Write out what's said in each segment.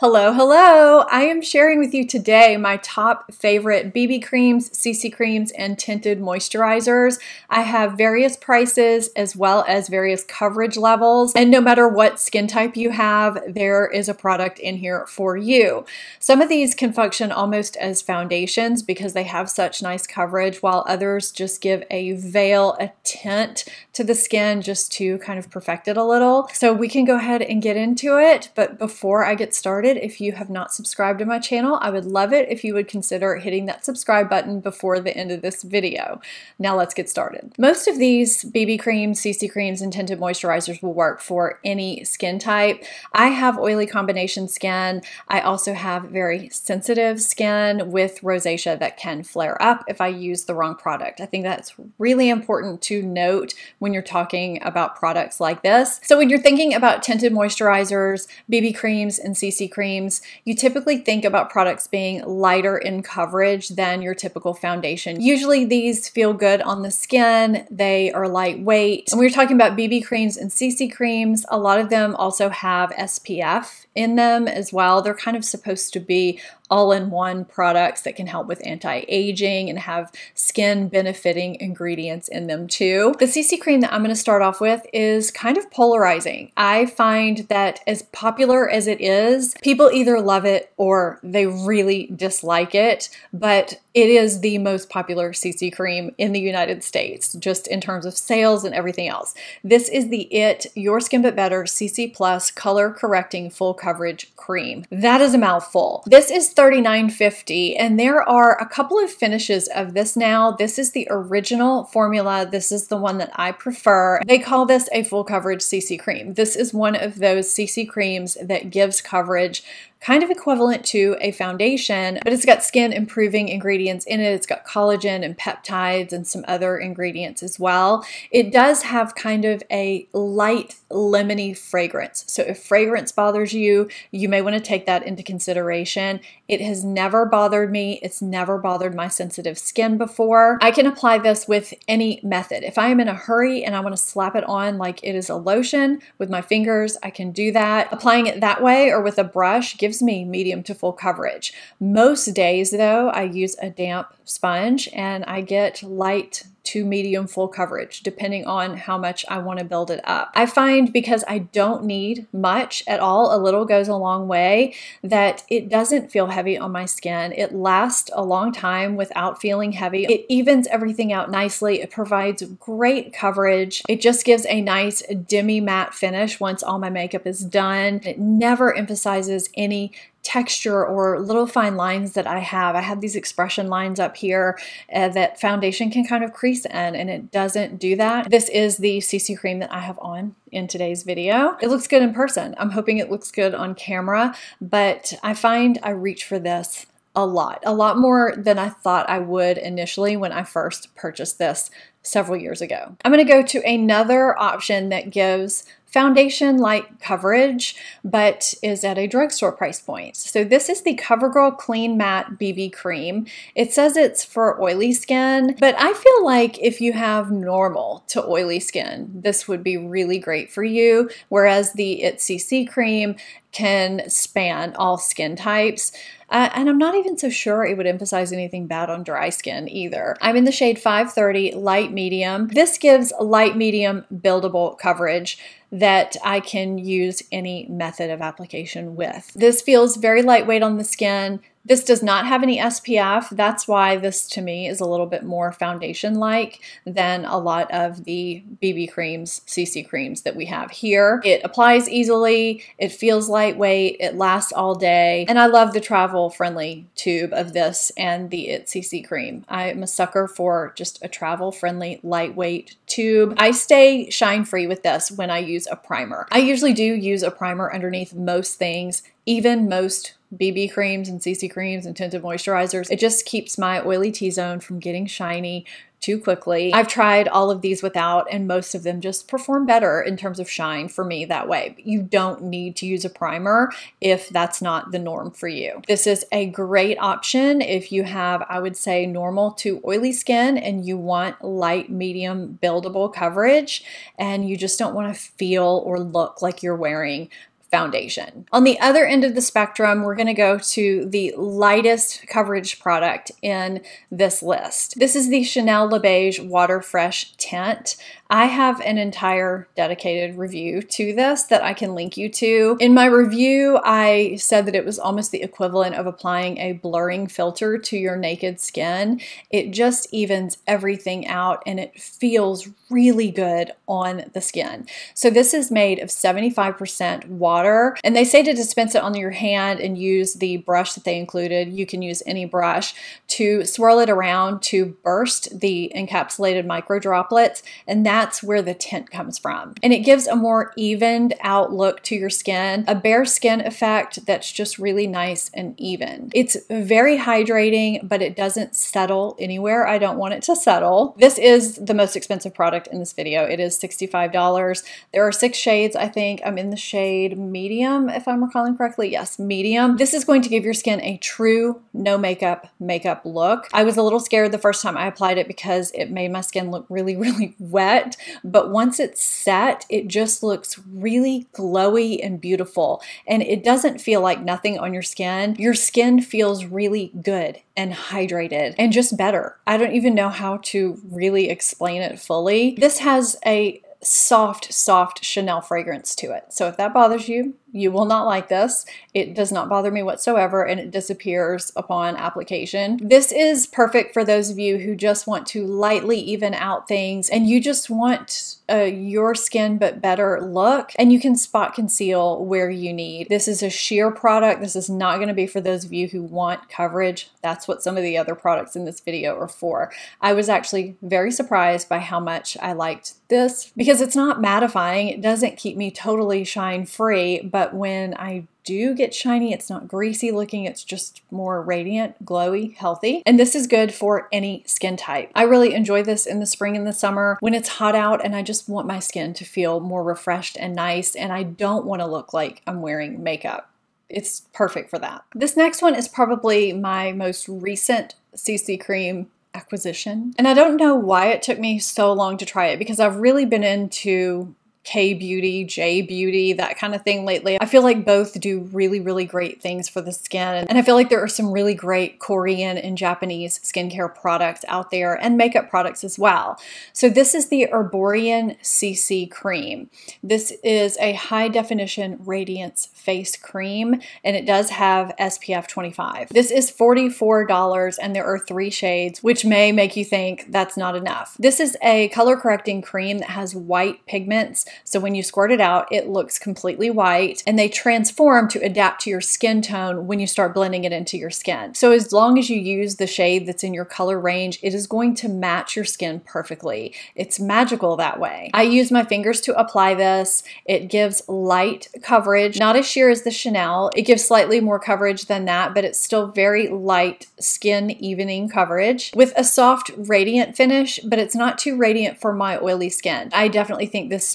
Hello, hello! I am sharing with you today my top favorite BB creams, CC creams, and tinted moisturizers. I have various prices as well as various coverage levels, and no matter what skin type you have, there is a product in here for you. Some of these can function almost as foundations because they have such nice coverage, while others just give a veil, a tint to the skin just to kind of perfect it a little. So we can go ahead and get into it, but before I get started, if you have not subscribed to my channel. I would love it if you would consider hitting that subscribe button before the end of this video. Now let's get started. Most of these BB creams, CC creams, and tinted moisturizers will work for any skin type. I have oily combination skin. I also have very sensitive skin with rosacea that can flare up if I use the wrong product. I think that's really important to note when you're talking about products like this. So when you're thinking about tinted moisturizers, BB creams, and CC creams, creams, you typically think about products being lighter in coverage than your typical foundation. Usually these feel good on the skin, they are lightweight. And we are talking about BB creams and CC creams. A lot of them also have SPF in them as well. They're kind of supposed to be all-in-one products that can help with anti-aging and have skin benefiting ingredients in them too. The CC cream that I'm going to start off with is kind of polarizing. I find that as popular as it is, people either love it or they really dislike it, but it is the most popular CC cream in the United States, just in terms of sales and everything else. This is the IT Your Skin But Better CC Plus Color Correcting Full Coverage Cream. That is a mouthful. This is $39.50 and there are a couple of finishes of this now. This is the original formula. This is the one that I prefer. They call this a full coverage CC cream. This is one of those CC creams that gives coverage which kind of equivalent to a foundation, but it's got skin improving ingredients in it. It's got collagen and peptides and some other ingredients as well. It does have kind of a light lemony fragrance. So if fragrance bothers you, you may want to take that into consideration. It has never bothered me. It's never bothered my sensitive skin before. I can apply this with any method. If I am in a hurry and I want to slap it on like it is a lotion with my fingers, I can do that. Applying it that way or with a brush gives gives me medium to full coverage. Most days, though, I use a damp sponge and I get light to medium full coverage, depending on how much I want to build it up. I find because I don't need much at all, a little goes a long way, that it doesn't feel heavy on my skin. It lasts a long time without feeling heavy. It evens everything out nicely. It provides great coverage. It just gives a nice demi matte finish once all my makeup is done. It never emphasizes any texture or little fine lines that I have. I have these expression lines up here uh, that foundation can kind of crease in and it doesn't do that. This is the CC cream that I have on in today's video. It looks good in person. I'm hoping it looks good on camera, but I find I reach for this a lot, a lot more than I thought I would initially when I first purchased this several years ago. I'm going to go to another option that gives foundation like coverage, but is at a drugstore price point. So this is the CoverGirl Clean Matte BB Cream. It says it's for oily skin, but I feel like if you have normal to oily skin, this would be really great for you, whereas the It CC cream can span all skin types. Uh, and I'm not even so sure it would emphasize anything bad on dry skin either. I'm in the shade 530 light medium. This gives light medium buildable coverage that I can use any method of application with. This feels very lightweight on the skin. This does not have any SPF. That's why this to me is a little bit more foundation like than a lot of the BB creams, CC creams that we have here. It applies easily, it feels lightweight, it lasts all day, and I love the travel friendly tube of this and the IT CC cream. I'm a sucker for just a travel friendly lightweight tube. I stay shine free with this when I use a primer. I usually do use a primer underneath most things, even most BB creams and CC creams and tinted moisturizers. It just keeps my oily T-zone from getting shiny too quickly. I've tried all of these without, and most of them just perform better in terms of shine for me that way. You don't need to use a primer if that's not the norm for you. This is a great option if you have, I would say, normal to oily skin and you want light, medium, buildable coverage, and you just don't want to feel or look like you're wearing foundation. On the other end of the spectrum, we're going to go to the lightest coverage product in this list. This is the Chanel Les Beiges Water Fresh Tint. I have an entire dedicated review to this that I can link you to. In my review, I said that it was almost the equivalent of applying a blurring filter to your naked skin. It just evens everything out and it feels really good on the skin. So this is made of 75% water and they say to dispense it on your hand and use the brush that they included. You can use any brush to swirl it around to burst the encapsulated micro droplets and that that's where the tint comes from. And it gives a more evened out look to your skin, a bare skin effect that's just really nice and even. It's very hydrating, but it doesn't settle anywhere. I don't want it to settle. This is the most expensive product in this video. It is $65. There are six shades, I think. I'm in the shade medium, if I'm recalling correctly. Yes, medium. This is going to give your skin a true no makeup makeup look. I was a little scared the first time I applied it because it made my skin look really, really wet but once it's set, it just looks really glowy and beautiful. And it doesn't feel like nothing on your skin. Your skin feels really good and hydrated and just better. I don't even know how to really explain it fully. This has a soft, soft Chanel fragrance to it. So if that bothers you, you will not like this. It does not bother me whatsoever and it disappears upon application. This is perfect for those of you who just want to lightly even out things and you just want a your skin but better look and you can spot conceal where you need. This is a sheer product. This is not going to be for those of you who want coverage. That's what some of the other products in this video are for. I was actually very surprised by how much I liked this because it's not mattifying. It doesn't keep me totally shine free, but but when I do get shiny, it's not greasy looking, it's just more radiant, glowy, healthy. And this is good for any skin type. I really enjoy this in the spring and the summer when it's hot out and I just want my skin to feel more refreshed and nice and I don't want to look like I'm wearing makeup. It's perfect for that. This next one is probably my most recent CC cream acquisition. And I don't know why it took me so long to try it because I've really been into K beauty, J beauty, that kind of thing lately. I feel like both do really, really great things for the skin. And I feel like there are some really great Korean and Japanese skincare products out there and makeup products as well. So this is the Erborian CC cream. This is a high definition radiance face cream and it does have SPF 25. This is $44 and there are three shades, which may make you think that's not enough. This is a color correcting cream that has white pigments so when you squirt it out, it looks completely white and they transform to adapt to your skin tone when you start blending it into your skin. So as long as you use the shade that's in your color range, it is going to match your skin perfectly. It's magical that way. I use my fingers to apply this. It gives light coverage, not as sheer as the Chanel. It gives slightly more coverage than that, but it's still very light skin evening coverage with a soft radiant finish, but it's not too radiant for my oily skin. I definitely think this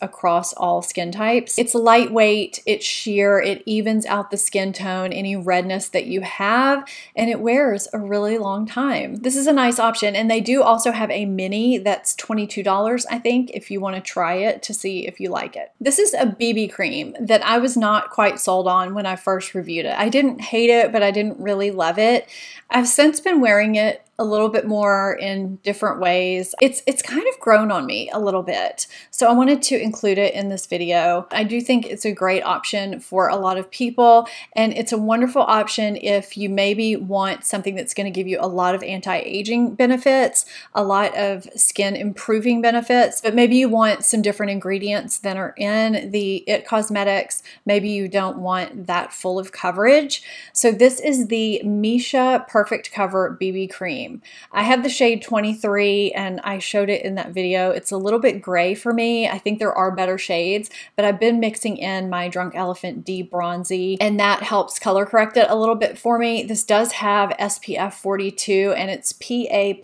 across all skin types. It's lightweight, it's sheer, it evens out the skin tone, any redness that you have, and it wears a really long time. This is a nice option, and they do also have a mini that's $22, I think, if you want to try it to see if you like it. This is a BB cream that I was not quite sold on when I first reviewed it. I didn't hate it, but I didn't really love it. I've since been wearing it a little bit more in different ways. It's it's kind of grown on me a little bit. So I wanted to include it in this video. I do think it's a great option for a lot of people and it's a wonderful option if you maybe want something that's going to give you a lot of anti-aging benefits, a lot of skin improving benefits, but maybe you want some different ingredients than are in the IT Cosmetics. Maybe you don't want that full of coverage. So this is the Missha Perfect Cover BB Cream I have the shade 23 and I showed it in that video. It's a little bit gray for me. I think there are better shades, but I've been mixing in my Drunk Elephant D Bronzi and that helps color correct it a little bit for me. This does have SPF 42 and it's PA+++.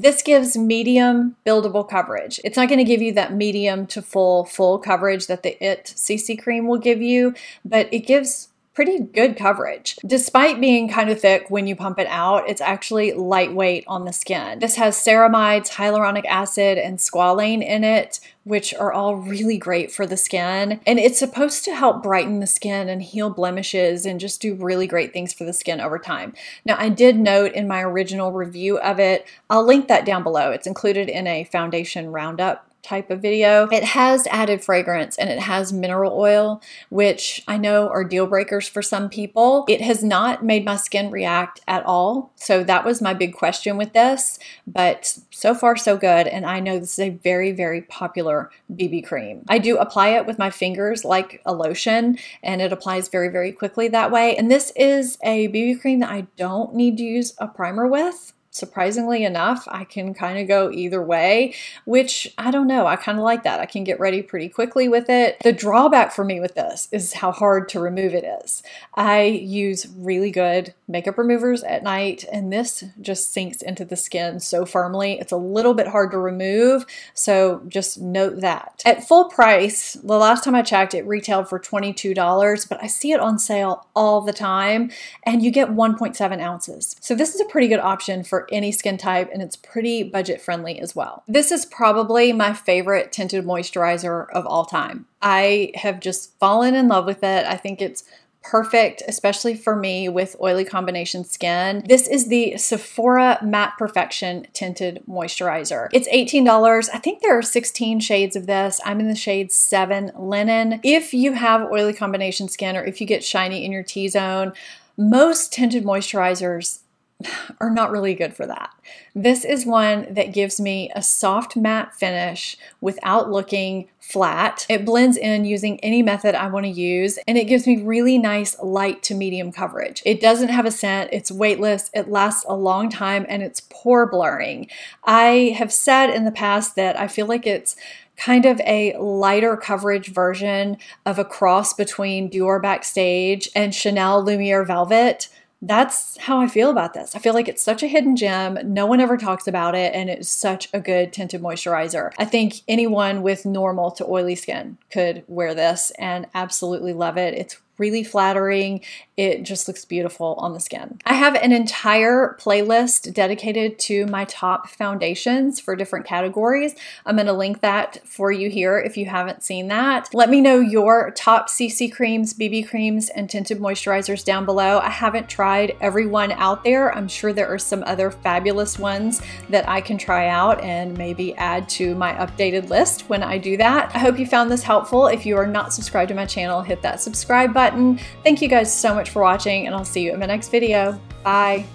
This gives medium buildable coverage. It's not going to give you that medium to full full coverage that the IT CC cream will give you, but it gives pretty good coverage. Despite being kind of thick when you pump it out, it's actually lightweight on the skin. This has ceramides, hyaluronic acid, and squalane in it, which are all really great for the skin. And it's supposed to help brighten the skin and heal blemishes and just do really great things for the skin over time. Now, I did note in my original review of it, I'll link that down below. It's included in a foundation roundup type of video. It has added fragrance and it has mineral oil, which I know are deal breakers for some people. It has not made my skin react at all. So that was my big question with this, but so far so good. And I know this is a very, very popular BB cream. I do apply it with my fingers like a lotion and it applies very, very quickly that way. And this is a BB cream that I don't need to use a primer with surprisingly enough, I can kind of go either way, which I don't know. I kind of like that. I can get ready pretty quickly with it. The drawback for me with this is how hard to remove it is. I use really good makeup removers at night, and this just sinks into the skin so firmly. It's a little bit hard to remove, so just note that. At full price, the last time I checked, it retailed for $22, but I see it on sale all the time, and you get 1.7 ounces. So this is a pretty good option for any skin type and it's pretty budget friendly as well. This is probably my favorite tinted moisturizer of all time. I have just fallen in love with it. I think it's perfect, especially for me with oily combination skin. This is the Sephora Matte Perfection Tinted Moisturizer. It's $18. I think there are 16 shades of this. I'm in the shade 7 Linen. If you have oily combination skin or if you get shiny in your T-zone, most tinted moisturizers are not really good for that. This is one that gives me a soft matte finish without looking flat. It blends in using any method I want to use and it gives me really nice light to medium coverage. It doesn't have a scent, it's weightless, it lasts a long time and it's pore blurring. I have said in the past that I feel like it's kind of a lighter coverage version of a cross between Dior Backstage and Chanel Lumiere Velvet that's how I feel about this. I feel like it's such a hidden gem. No one ever talks about it, and it's such a good tinted moisturizer. I think anyone with normal to oily skin could wear this and absolutely love it. It's really flattering. It just looks beautiful on the skin. I have an entire playlist dedicated to my top foundations for different categories. I'm going to link that for you here if you haven't seen that. Let me know your top CC creams, BB creams, and tinted moisturizers down below. I haven't tried every one out there. I'm sure there are some other fabulous ones that I can try out and maybe add to my updated list when I do that. I hope you found this helpful. If you are not subscribed to my channel, hit that subscribe button. Thank you guys so much for watching and I'll see you in my next video. Bye.